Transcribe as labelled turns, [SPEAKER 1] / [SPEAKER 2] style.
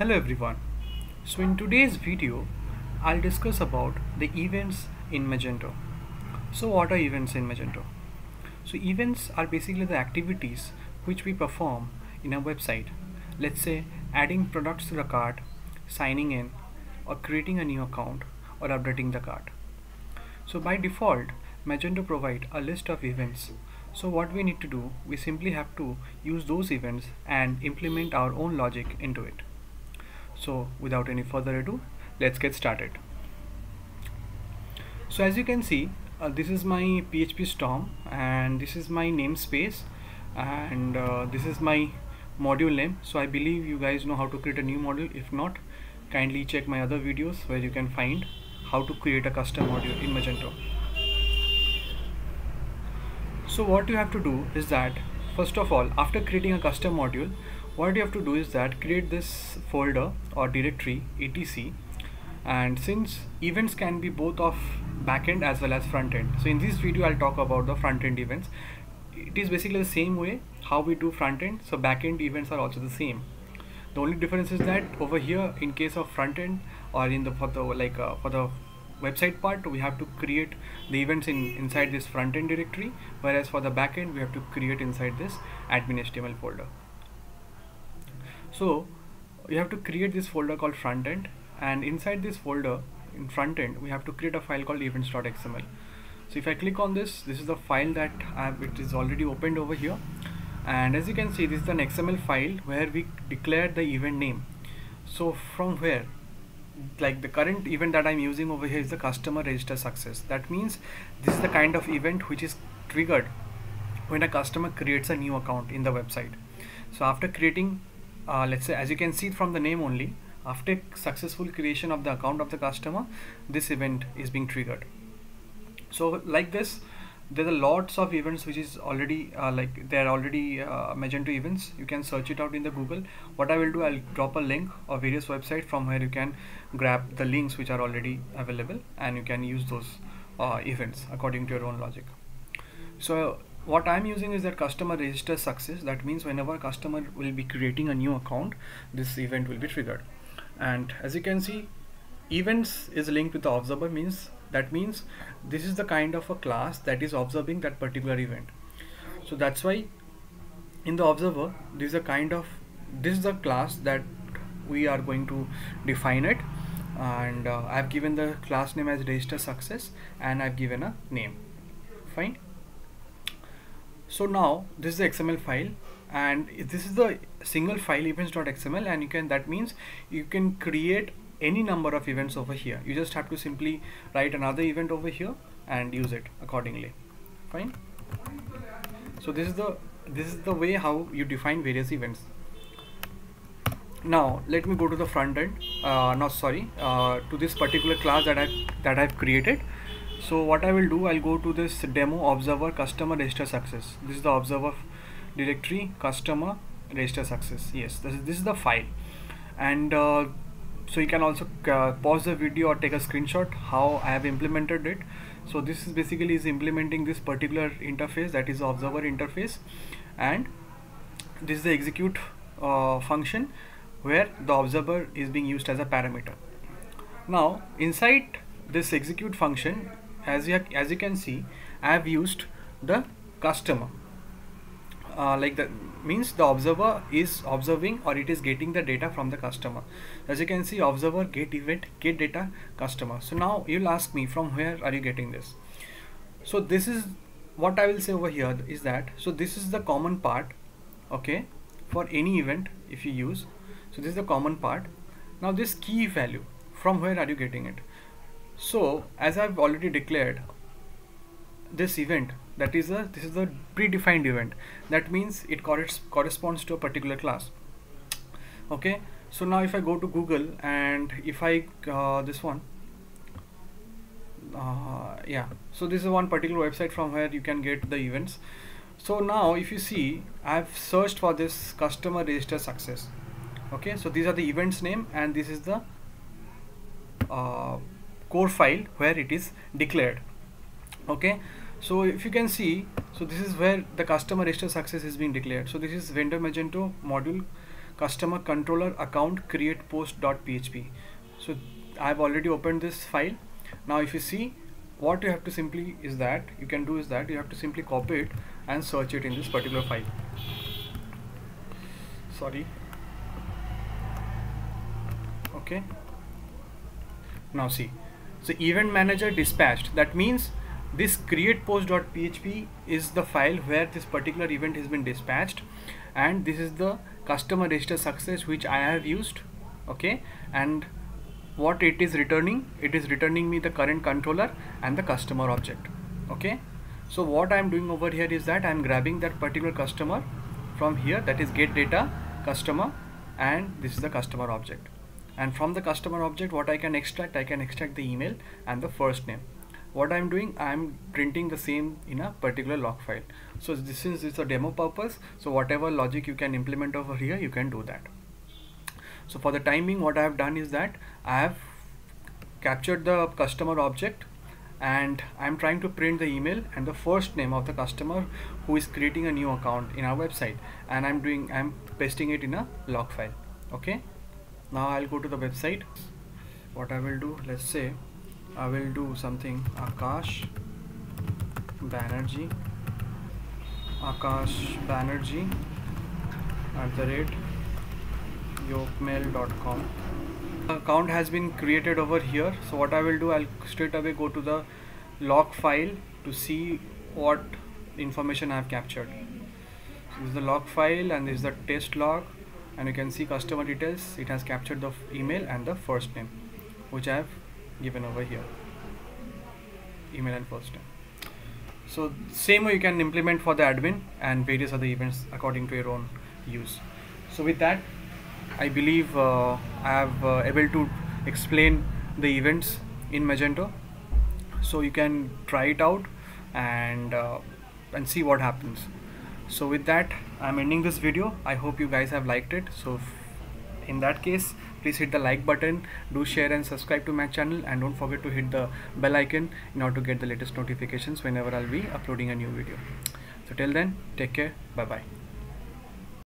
[SPEAKER 1] Hello everyone. So in today's video, I'll discuss about the events in Magento. So what are events in Magento? So events are basically the activities which we perform in a website. Let's say adding products to the cart, signing in, or creating a new account, or updating the cart. So by default, Magento provide a list of events. So what we need to do, we simply have to use those events and implement our own logic into it. So without any further ado, let's get started. So as you can see, uh, this is my PHP Storm and this is my namespace and uh, this is my module name. So I believe you guys know how to create a new module. If not, kindly check my other videos where you can find how to create a custom module in Magento. So what you have to do is that first of all, after creating a custom module, what you have to do is that create this folder or directory etc. And since events can be both of backend as well as front end so in this video I'll talk about the front end events. It is basically the same way how we do front end so backend events are also the same. The only difference is that over here in case of front end or in the for the like uh, for the website part we have to create the events in inside this front end directory. Whereas for the backend we have to create inside this admin html folder so you have to create this folder called front end and inside this folder in front end we have to create a file called events.xml so if I click on this this is the file that I have, it is already opened over here. And as you can see this is an XML file where we declare the event name. So from where? Like the current event that I'm using over here is the customer register success. That means this is the kind of event which is triggered when a customer creates a new account in the website. So after creating uh, let's say as you can see from the name only after successful creation of the account of the customer this event is being triggered. So like this there are lots of events which is already uh, like they're already uh, Magento events. You can search it out in the Google. What I will do I'll drop a link of various website from where you can grab the links which are already available and you can use those uh, events according to your own logic. So what I'm using is that customer register success. That means whenever customer will be creating a new account this event will be triggered. And as you can see events is linked with the observer means that means this is the kind of a class that is observing that particular event. So that's why in the observer this is a kind of this is the class that we are going to define it. And uh, I've given the class name as register success and I've given a name. Fine so now this is the XML file and this is the single file events.xml and you can that means you can create any number of events over here. You just have to simply write another event over here and use it accordingly. Fine? So this is the this is the way how you define various events. Now let me go to the front end. Uh, no sorry uh, to this particular class that I've that I've created so what I will do I'll go to this demo observer customer register success. This is the observer directory customer register success. Yes this is, this is the file. And uh, so you can also uh, pause the video or take a screenshot how I have implemented it. So this is basically is implementing this particular interface that is observer interface. And this is the execute uh, function where the observer is being used as a parameter. Now inside this execute function as you as you can see I have used the customer. Uh, like that means the observer is observing or it is getting the data from the customer. As you can see observer get event get data customer. So now you'll ask me from where are you getting this? So this is what I will say over here is that so this is the common part okay for any event if you use. So this is the common part. Now this key value from where are you getting it so as I've already declared this event that is a this is a predefined event. That means it corresponds to a particular class. Okay? So now if I go to Google and if I uh, this one uh, yeah. So this is one particular website from where you can get the events. So now if you see I've searched for this customer register success. Okay? So these are the events name and this is the uh, core file where it is declared. Okay? So if you can see so this is where the customer register success is being declared. So this is vendor magento module customer controller account create post.php so I've already opened this file. Now if you see what you have to simply is that you can do is that you have to simply copy it and search it in this particular file. Sorry. Okay? Now see so event manager dispatched. That means this create post.php is the file where this particular event has been dispatched. And this is the customer register success which I have used. Okay? And what it is returning? It is returning me the current controller and the customer object. Okay? So what I'm doing over here is that I'm grabbing that particular customer from here. That is get data customer. And this is the customer object and from the customer object what I can extract I can extract the email and the first name. What I'm doing I'm printing the same in a particular log file. So this is it's a demo purpose. So whatever logic you can implement over here you can do that. So for the timing what I have done is that I have captured the customer object and I'm trying to print the email and the first name of the customer who is creating a new account in our website. And I'm doing I'm pasting it in a log file. Okay now I'll go to the website. What I will do let's say I will do something. Akash Banerjee. Akash Banerjee at the rate yokemail.com account has been created over here. So what I will do I'll straight away go to the log file to see what information I have captured. So this is the log file and this is the test log and you can see customer details. It has captured the email and the first name which I have given over here. Email and first name. So same way you can implement for the admin and various other events according to your own use. So with that I believe uh, I have uh, able to explain the events in Magento. So you can try it out and uh, and see what happens. So with that I'm ending this video. I hope you guys have liked it. So in that case please hit the like button. Do share and subscribe to my channel. And don't forget to hit the bell icon in order to get the latest notifications whenever I'll be uploading a new video. So till then take care. Bye bye